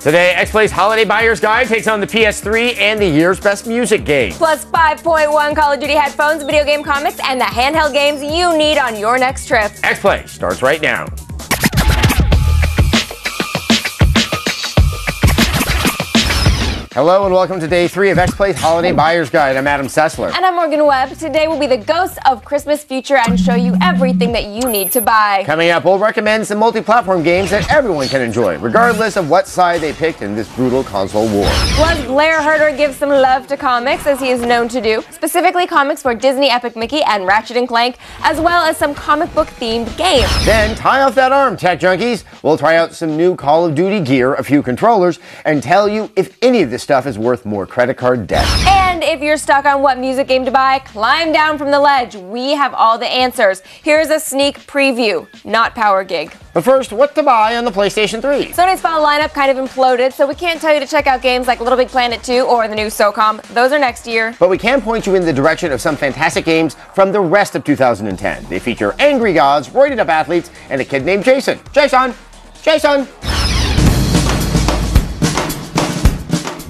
Today, X Play's Holiday Buyer's Guide takes on the PS3 and the year's best music game. Plus 5.1 Call of Duty headphones, video game comics, and the handheld games you need on your next trip. X Play starts right now. Hello and welcome to day three of X Play's Holiday Buyer's Guide. I'm Adam Sessler. And I'm Morgan Webb. Today will be the ghosts of Christmas future and show you everything that you need to buy. Coming up, we'll recommend some multi-platform games that everyone can enjoy, regardless of what side they picked in this brutal console war. Plus, Blair Herter gives some love to comics, as he is known to do, specifically comics for Disney Epic Mickey and Ratchet and Clank, as well as some comic book themed games. Then tie off that arm, tech junkies. We'll try out some new Call of Duty gear, a few controllers, and tell you if any of this stuff is worth more credit card debt. And if you're stuck on what music game to buy, climb down from the ledge. We have all the answers. Here's a sneak preview, not Power Gig. But first, what to buy on the PlayStation 3? Sony's fall lineup kind of imploded, so we can't tell you to check out games like Little Big Planet 2 or the new SOCOM. Those are next year. But we can point you in the direction of some fantastic games from the rest of 2010. They feature angry gods, roided up athletes, and a kid named Jason. Jason! Jason!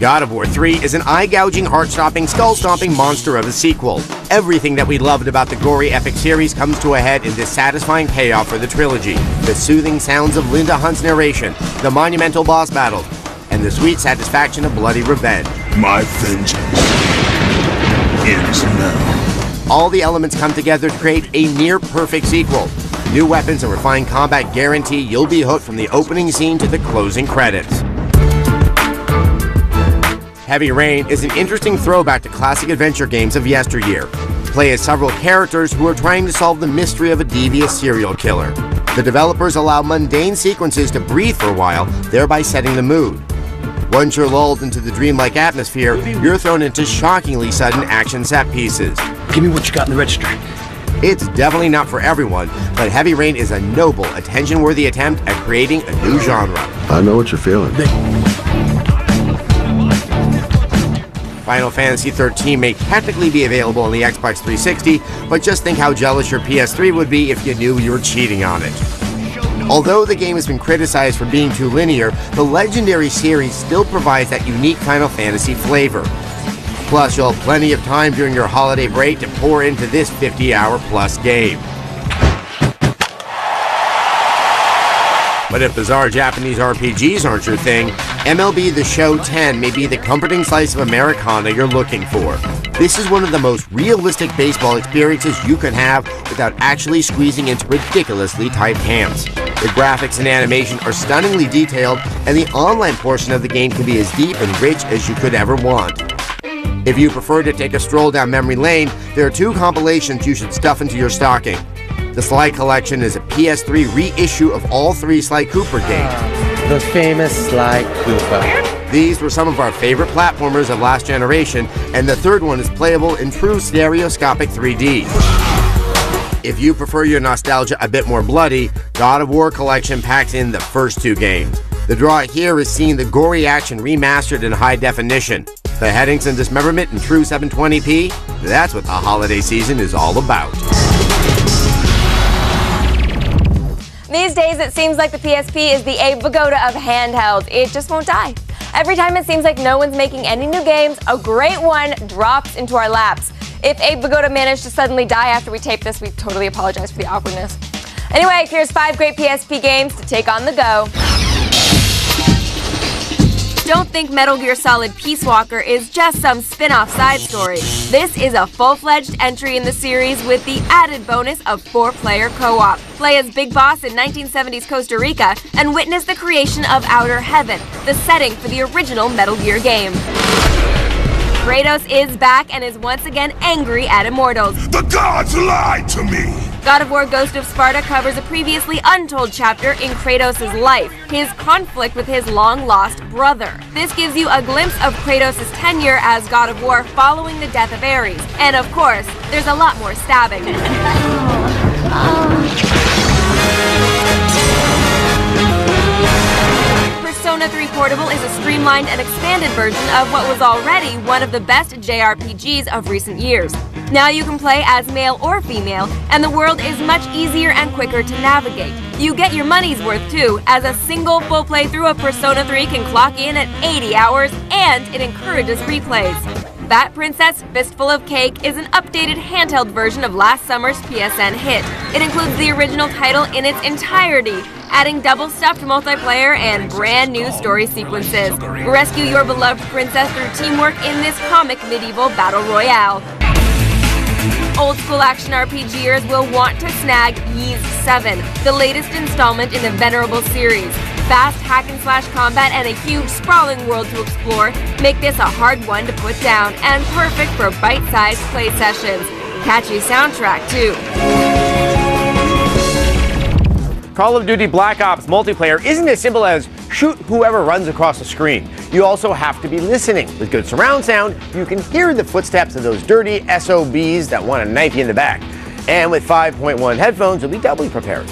God of War 3 is an eye gouging, heart stopping, skull stomping monster of a sequel. Everything that we loved about the gory epic series comes to a head in this satisfying payoff for the trilogy. The soothing sounds of Linda Hunt's narration, the monumental boss battle, and the sweet satisfaction of bloody revenge. My vengeance ends now. All the elements come together to create a near perfect sequel. New weapons and refined combat guarantee you'll be hooked from the opening scene to the closing credits. Heavy Rain is an interesting throwback to classic adventure games of yesteryear. Play as several characters who are trying to solve the mystery of a devious serial killer. The developers allow mundane sequences to breathe for a while, thereby setting the mood. Once you're lulled into the dreamlike atmosphere, you're thrown into shockingly sudden action set pieces. Give me what you got in the register. It's definitely not for everyone, but Heavy Rain is a noble, attention worthy attempt at creating a new genre. I know what you're feeling. Final Fantasy XIII may technically be available on the Xbox 360, but just think how jealous your PS3 would be if you knew you were cheating on it. Although the game has been criticized for being too linear, the legendary series still provides that unique Final Fantasy flavor. Plus, you'll have plenty of time during your holiday break to pour into this 50 hour plus game. But if bizarre Japanese RPGs aren't your thing, MLB The Show 10 may be the comforting slice of Americana you're looking for. This is one of the most realistic baseball experiences you can have without actually squeezing into ridiculously tight pants. The graphics and animation are stunningly detailed, and the online portion of the game can be as deep and rich as you could ever want. If you prefer to take a stroll down memory lane, there are two compilations you should stuff into your stocking. The Sly Collection is a PS3 reissue of all three Sly Cooper games. Ah, the famous Sly Cooper. These were some of our favorite platformers of last generation, and the third one is playable in true stereoscopic 3D. If you prefer your nostalgia a bit more bloody, God of War Collection packs in the first two games. The draw here is seeing the gory action remastered in high definition. The headings and dismemberment in true 720p, that's what the holiday season is all about. These days, it seems like the PSP is the Abe Vigoda of handhelds. It just won't die. Every time it seems like no one's making any new games, a great one drops into our laps. If Abe Vigoda managed to suddenly die after we tape this, we totally apologize for the awkwardness. Anyway, here's five great PSP games to take on the go. Don't think Metal Gear Solid Peace Walker is just some spin off side story. This is a full fledged entry in the series with the added bonus of four player co op. Play as Big Boss in 1970s Costa Rica and witness the creation of Outer Heaven, the setting for the original Metal Gear game. Kratos is back and is once again angry at Immortals. The gods lied to me! God of War Ghost of Sparta covers a previously untold chapter in Kratos' life, his conflict with his long lost brother. This gives you a glimpse of Kratos' tenure as God of War following the death of Ares. And of course, there's a lot more stabbing. Persona 3 Portable is a streamlined and expanded version of what was already one of the best JRPGs of recent years. Now you can play as male or female, and the world is much easier and quicker to navigate. You get your money's worth too, as a single full playthrough of Persona 3 can clock in at 80 hours, and it encourages replays. Fat Princess Fistful of Cake is an updated handheld version of last summer's PSN hit. It includes the original title in its entirety, adding double stuffed multiplayer and brand new story sequences. Rescue your beloved princess through teamwork in this comic medieval battle royale. Old school action RPGers will want to snag Ys 7, the latest installment in the venerable series. Fast hack and slash combat and a huge sprawling world to explore make this a hard one to put down and perfect for bite-sized play sessions. Catchy soundtrack too. Call of Duty Black Ops multiplayer isn't as simple as shoot whoever runs across the screen. You also have to be listening. With good surround sound, you can hear the footsteps of those dirty SOBs that want to knife you in the back. And with 5.1 headphones, you'll be doubly prepared.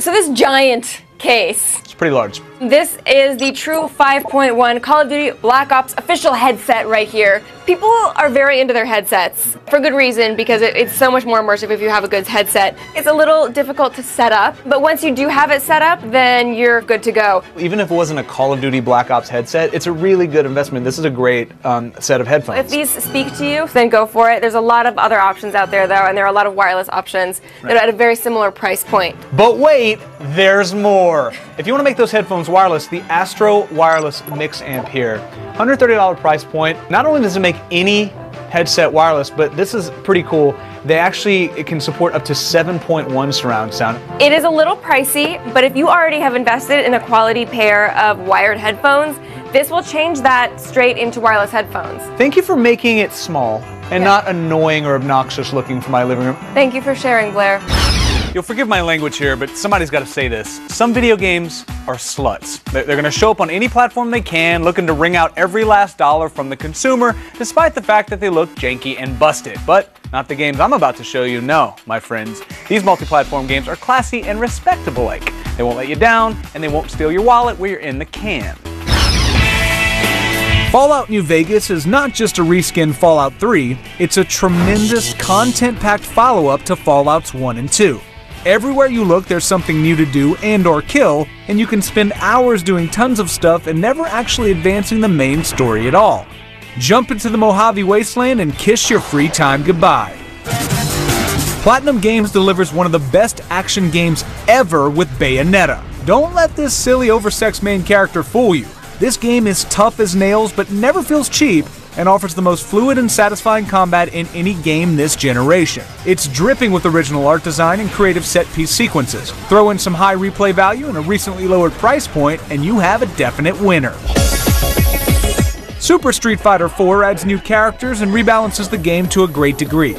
So this giant case It's pretty large. This is the true 5.1 Call of Duty Black Ops official headset right here. People are very into their headsets for good reason because it, it's so much more immersive if you have a good headset. It's a little difficult to set up, but once you do have it set up, then you're good to go. Even if it wasn't a Call of Duty Black Ops headset, it's a really good investment. This is a great um, set of headphones. If these speak to you, then go for it. There's a lot of other options out there though, and there are a lot of wireless options that are at a very similar price point. But wait, there's more. If you want to make those headphones wireless, the Astro Wireless Mix Amp here, $130 price point. Not only does it make any headset wireless, but this is pretty cool. They actually it can support up to 7.1 surround sound. It is a little pricey, but if you already have invested in a quality pair of wired headphones, this will change that straight into wireless headphones. Thank you for making it small and Yeah. not annoying or obnoxious looking for my living room. Thank you for sharing, Blair. You'll forgive my language here, but somebody's got to say this. Some video games are sluts. They're, going to show up on any platform they can, looking to wring out every last dollar from the consumer, despite the fact that they look janky and busted. But not the games I'm about to show you. No, my friends. These multi platform games are classy and respectable like. They won't let you down, and they won't steal your wallet where you're in the can. Fallout New Vegas is not just a reskin Fallout 3, it's a tremendous content packed follow up to Fallouts 1 and 2. Everywhere you look, there's something new to do and or kill, and you can spend hours doing tons of stuff and never actually advancing the main story at all. Jump into the Mojave Wasteland and kiss your free time goodbye. Platinum Games delivers one of the best action games ever with Bayonetta. Don't let this silly oversexed main character fool you. This game is tough as nails but never feels cheap and offers the most fluid and satisfying combat in any game this generation. It's dripping with original art design and creative set piece sequences. Throw in some high replay value and a recently lowered price point, and you have a definite winner. Super Street Fighter 4 adds new characters and rebalances the game to a great degree.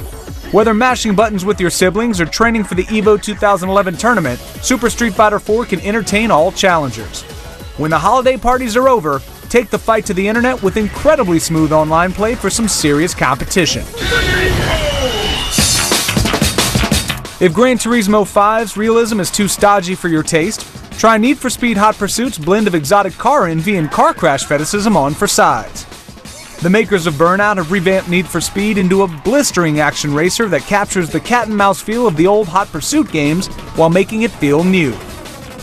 Whether mashing buttons with your siblings or training for the EVO 2011 tournament, Super Street Fighter 4 can entertain all challengers. When the holiday parties are over, take the fight to the internet with incredibly smooth online play for some serious competition. If Gran Turismo 5's realism is too stodgy for your taste, try Need for Speed Hot Pursuit's blend of exotic car envy and car crash fetishism on for size. The makers of Burnout have revamped Need for Speed into a blistering action racer that captures the cat and mouse feel of the old Hot Pursuit games while making it feel new.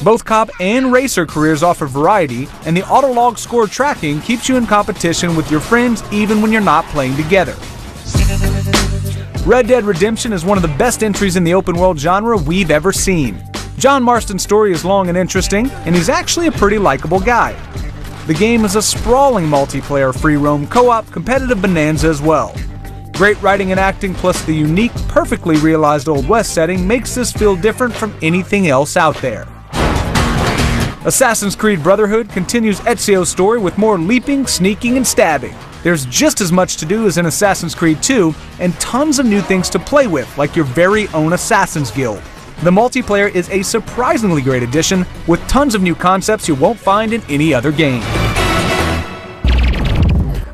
Both cop and racer careers offer variety, and the Autolog score tracking keeps you in competition with your friends even when you're not playing together. Red Dead Redemption is one of the best entries in the open world genre we've ever seen. John Marston's story is long and interesting, and he's actually a pretty likable guy. The game is a sprawling multiplayer free roam co op competitive bonanza as well. Great writing and acting, plus the unique, perfectly realized Old West setting, makes this feel different from anything else out there. Assassin's Creed Brotherhood continues Ezio's story with more leaping, sneaking, and stabbing. There's just as much to do as in Assassin's Creed 2, and tons of new things to play with, like your very own Assassin's Guild. The multiplayer is a surprisingly great addition, with tons of new concepts you won't find in any other game.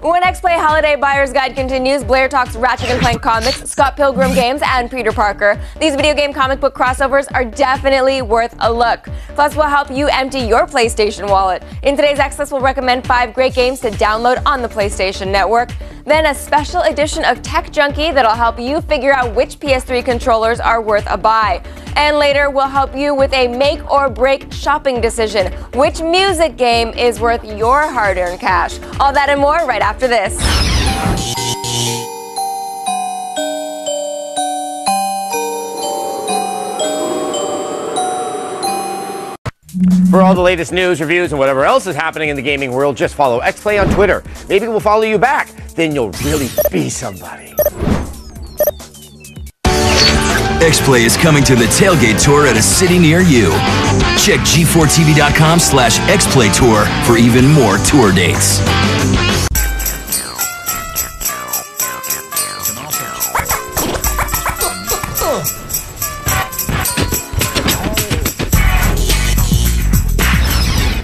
When X Play Holiday Buyer's Guide continues, Blair talks Ratchet and Clank comics, Scott Pilgrim games, and Peter Parker. These video game comic book crossovers are definitely worth a look. Plus, we'll help you empty your PlayStation wallet. In today's X List, we'll recommend five great games to download on the PlayStation Network. Then a special edition of Tech Junkie that'll help you figure out which PS3 controllers are worth a buy. And later, we'll help you with a make or break shopping decision. Which music game is worth your hard earned cash? All that and more right after this. For all the latest news, reviews, and whatever else is happening in the gaming world, just follow XPlay on Twitter. Maybe we'll follow you back. Then you'll really be somebody. XPlay is coming to the tailgate tour at a city near you. Check g4tv.com slash XPlay tour for even more tour dates.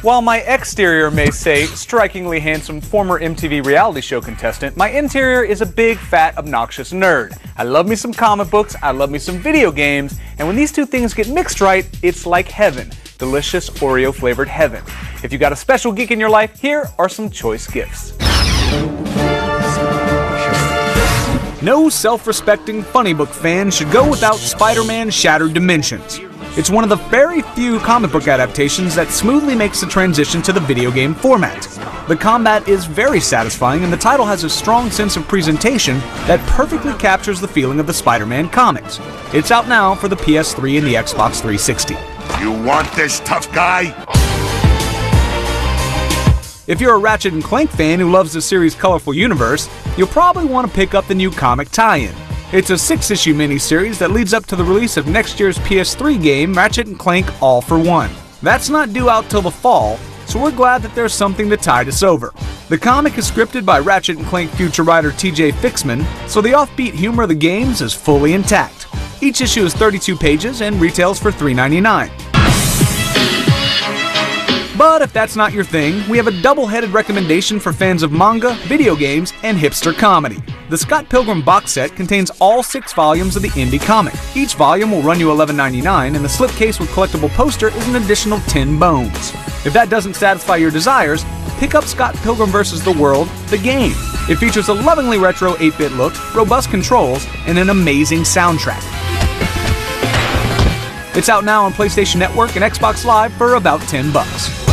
While my exterior may say strikingly handsome former MTV reality show contestant, my interior is a big, fat, obnoxious nerd. I love me some comic books, I love me some video games, and when these two things get mixed right, it's like heaven. Delicious Oreo flavored heaven. If you got a special geek in your life, here are some choice gifts. No self respecting funny book fan should go without Spider Man Shattered Dimensions. It's one of the very few comic book adaptations that smoothly makes the transition to the video game format. The combat is very satisfying, and the title has a strong sense of presentation that perfectly captures the feeling of the Spider Man comics. It's out now for the PS3 and the Xbox 360. You want this tough guy? If you're a Ratchet and Clank fan who loves the series' colorful universe, you'll probably want to pick up the new comic tie in. It's a six issue miniseries that leads up to the release of next year's PS3 game, Ratchet Clank All for One. That's not due out till the fall, so we're glad that there's something to tide us over. The comic is scripted by Ratchet Clank future writer TJ Fixman, so the offbeat humor of the games is fully intact. Each issue is 32 pages and retails for $3.99. But if that's not your thing, we have a double headed recommendation for fans of manga, video games, and hipster comedy. The Scott Pilgrim box set contains all six volumes of the indie comic. Each volume will run you $11.99, and the slipcase with collectible poster is an additional 10 bones. If that doesn't satisfy your desires, pick up Scott Pilgrim vs. the World, the game. It features a lovingly retro 8 bit look, robust controls, and an amazing soundtrack. It's out now on PlayStation Network and Xbox Live for about 10 bucks.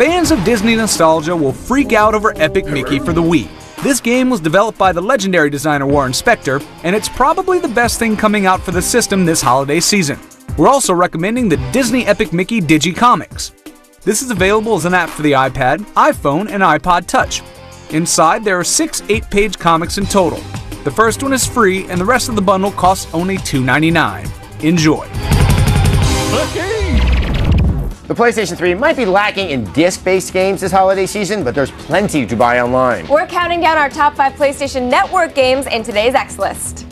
Fans of Disney nostalgia will freak out over Epic Mickey for the Wii. This game was developed by the legendary designer Warren Spector, and it's probably the best thing coming out for the system this holiday season. We're also recommending the Disney Epic Mickey Digi Comics. This is available as an app for the iPad, iPhone, and iPod Touch. Inside, there are six 8 page comics in total. The first one is free, and the rest of the bundle costs only $2.99. Enjoy. The PlayStation 3 might be lacking in disc based games this holiday season, but there's plenty to buy online. We're counting down our top five PlayStation Network games in today's X list.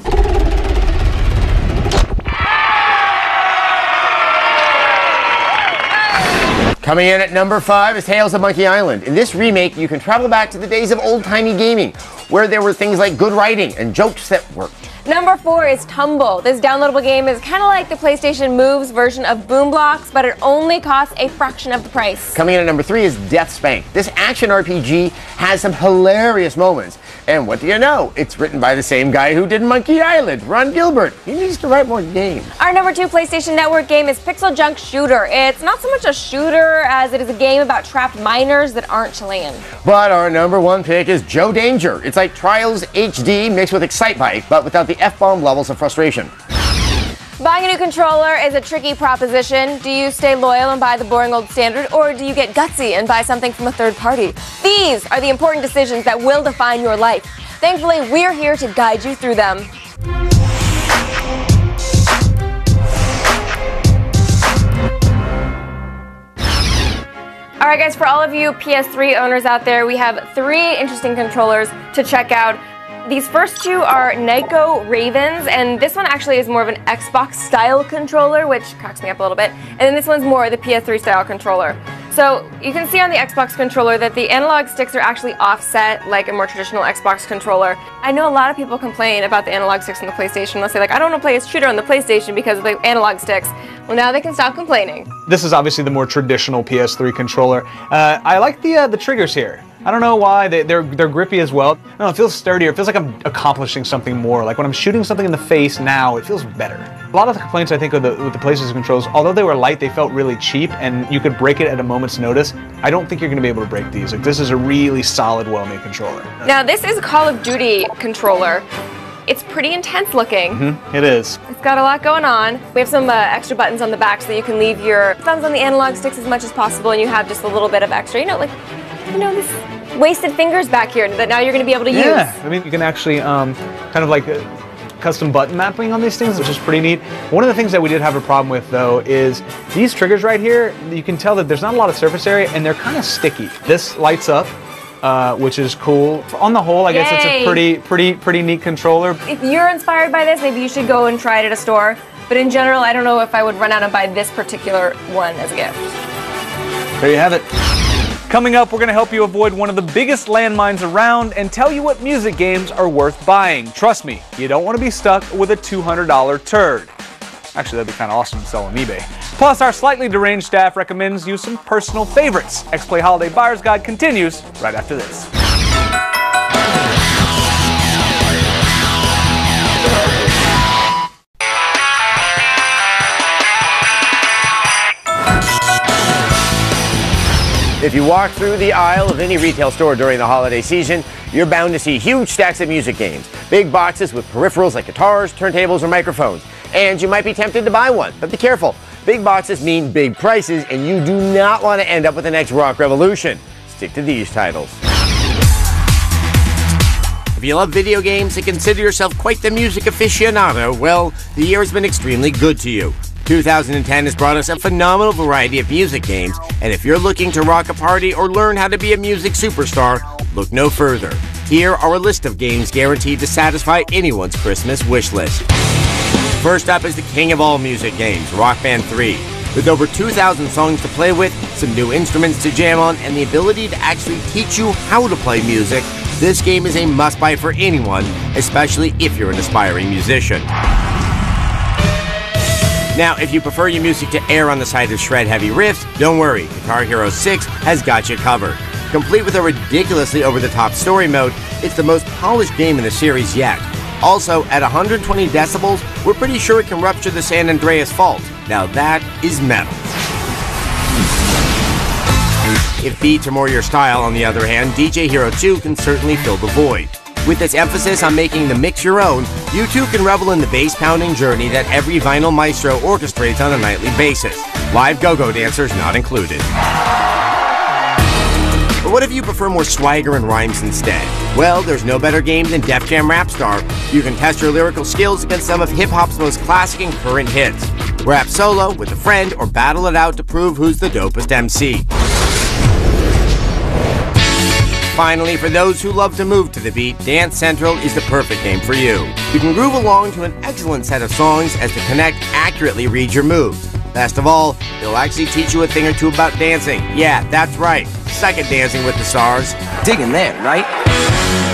Coming in at number five is Tales of Monkey Island. In this remake, you can travel back to the days of old timey gaming, where there were things like good writing and jokes that worked. Number four is Tumble. This downloadable game is kind of like the PlayStation Moves version of Boom Blox, but it only costs a fraction of the price. Coming in at number three is Death Spank. This action RPG has some hilarious moments. And what do you know? It's written by the same guy who did Monkey Island, Ron Gilbert. He needs to write more games. Our number two PlayStation Network game is Pixel Junk Shooter. It's not so much a shooter as it is a game about trapped miners that aren't Chilean. But our number one pick is Joe Danger. It's like Trials HD mixed with Excitebike, but without the F-bomb levels of frustration. Buying a new controller is a tricky proposition. Do you stay loyal and buy the boring old standard, or do you get gutsy and buy something from a third party? These are the important decisions that will define your life. Thankfully, we're here to guide you through them. All right, guys, for all of you PS3 owners out there, we have three interesting controllers to check out. These first two are Nyko Ravens, and this one actually is more of an Xbox style controller, which cracks me up a little bit. And then this one's more of the PS3 style controller. So you can see on the Xbox controller that the analog sticks are actually offset like a more traditional Xbox controller. I know a lot of people complain about the analog sticks on the PlayStation. They'll say like, I don't want to play a shooter on the PlayStation because of the analog sticks. Well, now they can stop complaining. This is obviously the more traditional PS3 controller. Uh, I like the uh, the triggers here. I don't know why they, they're they're grippy as well. No, it feels sturdier. It feels like I'm accomplishing something more. Like when I'm shooting something in the face now, it feels better. A lot of the complaints I think of the, with the PlayStation controls, although they were light, they felt really cheap, and you could break it at a moment's notice. I don't think you're going to be able to break these. Like this is a really solid, well-made controller. Now this is a Call of Duty controller. It's pretty intense looking. Mm-hmm. It is. It's got a lot going on. We have some uh, extra buttons on the back so that you can leave your thumbs on the analog sticks as much as possible, and you have just a little bit of extra, you know, like, you know, this wasted fingers back here that now you're going to be able to yeah. use. Yeah, I mean, you can actually um, kind of like uh, custom button mapping on these things, which is pretty neat. One of the things that we did have a problem with though is these triggers right here, you can tell that there's not a lot of surface area and they're kind of sticky. This lights up. Uh, which is cool. On the whole, I guess it's a pretty, pretty, pretty neat controller. If you're inspired by this, maybe you should go and try it at a store. But in general, I don't know if I would run out and buy this particular one as a gift. There you have it. Coming up, we're going to help you avoid one of the biggest landmines around and tell you what music games are worth buying. Trust me, you don't want to be stuck with a $200 turd. Actually, that'd be kind of awesome to sell on eBay. Plus, our slightly deranged staff recommends you some personal favorites. X-Play Holiday Buyer's Guide continues right after this. If you walk through the aisle of any retail store during the holiday season, you're bound to see huge stacks of music games, big boxes with peripherals like guitars, turntables, or microphones. And you might be tempted to buy one, but be careful. Big boxes mean big prices, and you do not want to end up with the next rock revolution. Stick to these titles. If you love video games and consider yourself quite the music aficionado, well, the year has been extremely good to you. 2010 has brought us a phenomenal variety of music games, and if you're looking to rock a party or learn how to be a music superstar, look no further. Here are a list of games guaranteed to satisfy anyone's Christmas wish list. First up is the king of all music games, Rock Band 3. With over 2,000 songs to play with, some new instruments to jam on, and the ability to actually teach you how to play music, this game is a must buy for anyone, especially if you're an aspiring musician. Now, if you prefer your music to air on the side of shred heavy riffs, don't worry, Guitar Hero 6 has got you covered. Complete with a ridiculously over the top story mode, it's the most polished game in the series yet. Also, at 120 decibels, we're pretty sure it can rupture the San Andreas Fault. Now that is metal. If beats are more your style, on the other hand, DJ Hero 2 can certainly fill the void. With its emphasis on making the mix your own, you too can revel in the bass pounding journey that every vinyl maestro orchestrates on a nightly basis. Live go go dancers not included. But what if you prefer more swagger and rhymes instead? Well, there's no better game than Def Jam Rap Star. You can test your lyrical skills against some of hip hop's most classic and current hits. Rap solo with a friend or battle it out to prove who's the dopest MC. Finally, for those who love to move to the beat, Dance Central is the perfect game for you. You can groove along to an excellent set of songs as the Kinect accurately reads your moves. Best of all, it'll actually teach you a thing or two about dancing. Yeah, that's right. Second Dancing with the Stars. Digging there, right?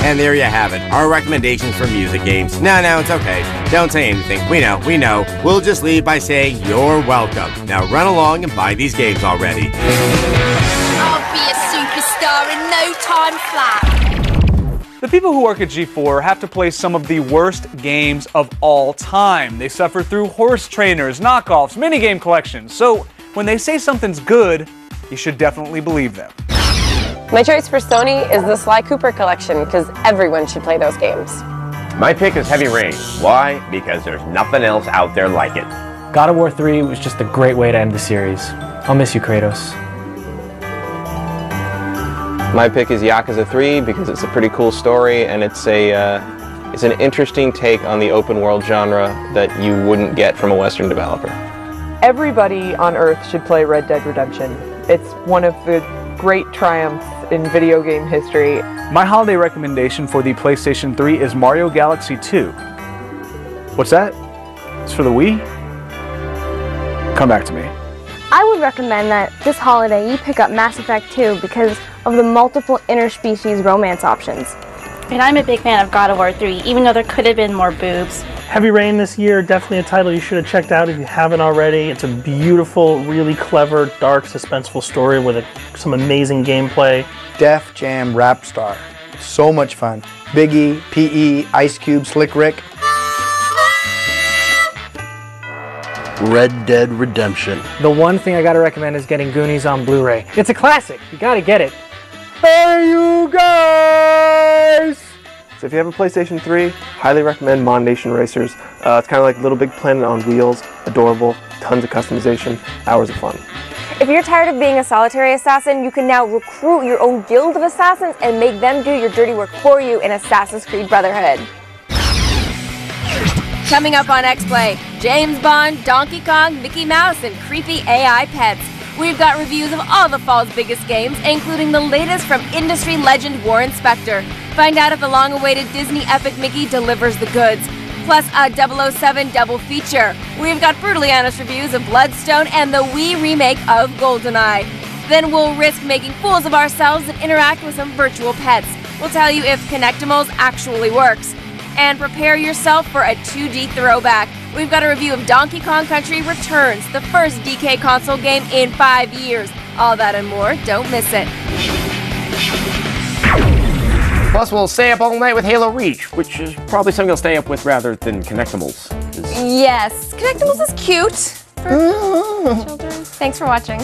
And there you have it, our recommendations for music games. No, no, it's okay. Don't say anything. We know, we know. We'll just leave by saying you're welcome. Now run along and buy these games already. I'll be a superstar in no time flat. The people who work at G4 have to play some of the worst games of all time. They suffer through horse trainers, knockoffs, minigame collections. So when they say something's good, you should definitely believe them. My choice for Sony is the Sly Cooper collection because everyone should play those games. My pick is Heavy Rain. Why? Because there's nothing else out there like it. God of War 3 was just a great way to end the series. I'll miss you, Kratos. My pick is Yakuza 3 because it's a pretty cool story and it's a uh, it's an interesting take on the open world genre that you wouldn't get from a Western developer. Everybody on Earth should play Red Dead Redemption. It's one of the great triumphs in video game history. My holiday recommendation for the PlayStation 3 is Mario Galaxy 2. What's that? It's for the Wii? Come back to me. I would recommend that this holiday you pick up Mass Effect 2 because of the multiple interspecies romance options. And I'm a big fan of God of War 3, even though there could have been more boobs. Heavy Rain this year, definitely a title you should have checked out if you haven't already. It's a beautiful, really clever, dark, suspenseful story with a, some amazing gameplay. Def Jam Rap Star. So much fun. Biggie, PE, Ice Cube, Slick Rick. Red Dead Redemption. The one thing I gotta recommend is getting Goonies on Blu-ray. It's a classic. You gotta get it. Hey, you guys! So if you have a PlayStation 3, highly recommend ModNation Racers. Uh, it's kind of like Little Big Planet on wheels, adorable, tons of customization, hours of fun. If you're tired of being a solitary assassin, you can now recruit your own guild of assassins and make them do your dirty work for you in Assassin's Creed Brotherhood. Coming up on X-Play, James Bond, Donkey Kong, Mickey Mouse, and creepy AI pets. We've got reviews of all the fall's biggest games, including the latest from industry legend Warren Spector. Find out if the long-awaited Disney epic Mickey delivers the goods. Plus a 007 double feature. We've got brutally honest reviews of Bloodstone and the Wii remake of GoldenEye. Then we'll risk making fools of ourselves and interact with some virtual pets. We'll tell you if Kinectimals actually works and prepare yourself for a 2D throwback. We've got a review of Donkey Kong Country Returns, the first DK console game in five years. All that and more, don't miss it. Plus, we'll stay up all night with Halo Reach, which is probably something you'll stay up with rather than Kinectimals. Yes, Kinectimals is cute for children. Thanks for watching.